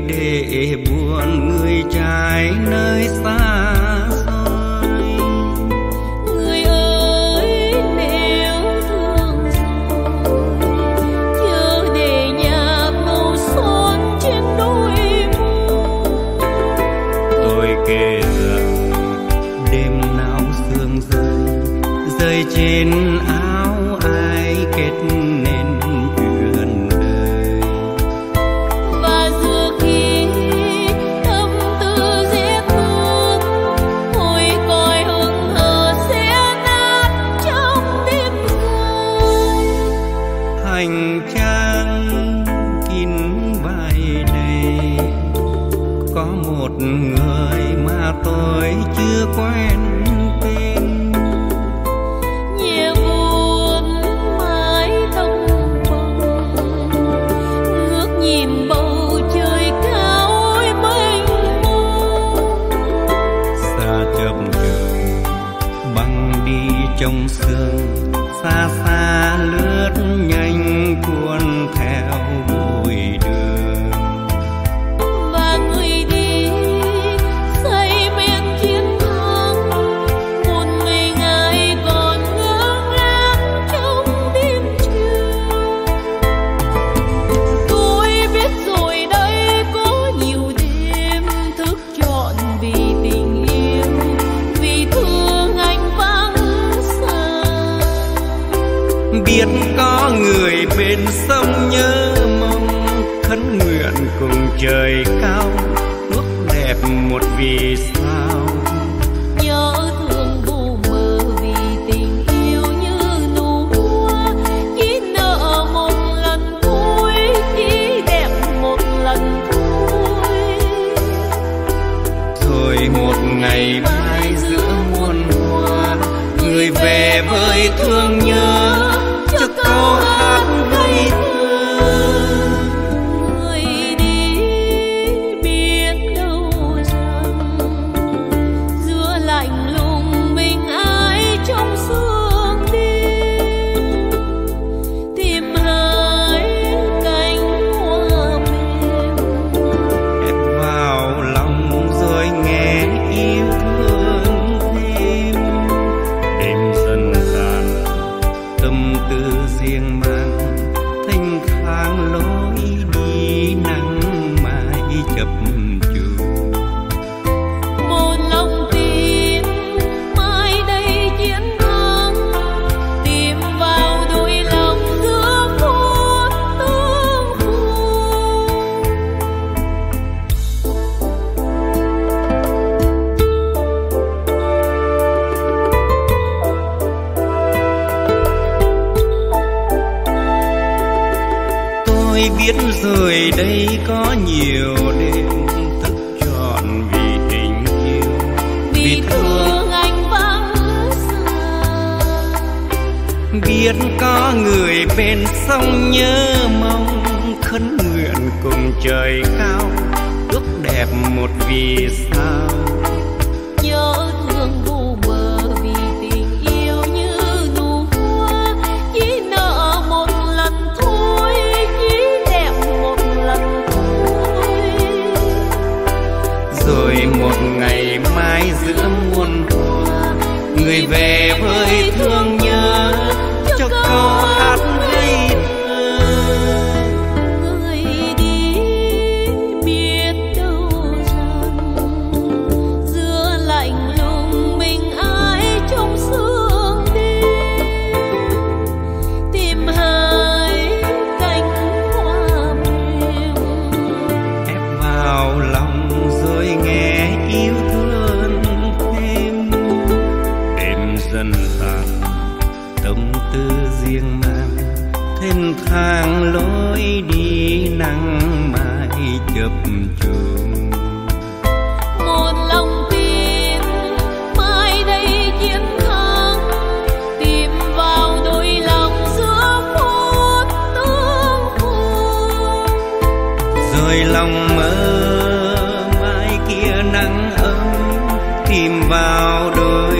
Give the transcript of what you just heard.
để buồn người trai nơi xa xôi. Người ơi nếu thương rồi chớ để nhạc màu son trên đôi môi. Tôi kể rằng đêm nào sương rơi rơi trên áo hành trang kín vai này có một người mà tôi chưa quen tên. Nhẹ buồn mái người bên sông nhớ mong khấn nguyện cùng trời cao ước đẹp một vì sao. Nhớ thương vô mơ vì tình yêu như nụ hoa chỉ nợ một lần thôi chỉ đẹp một lần thôi rồi một ngày mai giữa muôn hoa người về với thương nhớ biết rồi đây có nhiều đêm thức trọn vì tình yêu. Vì thương anh vắng xa biết có người bên sông nhớ mong khấn nguyện cùng trời cao ước đẹp một vì sao rồi một ngày mai giữa muôn hoa người về với thương nhớ cho câu hát thang lối đi nắng mai chập chờn. Một lòng tin mai đây chiến thắng tìm vào đôi lòng giữa phút tương phùng rồi lòng mơ mai kia nắng ấm tìm vào đôi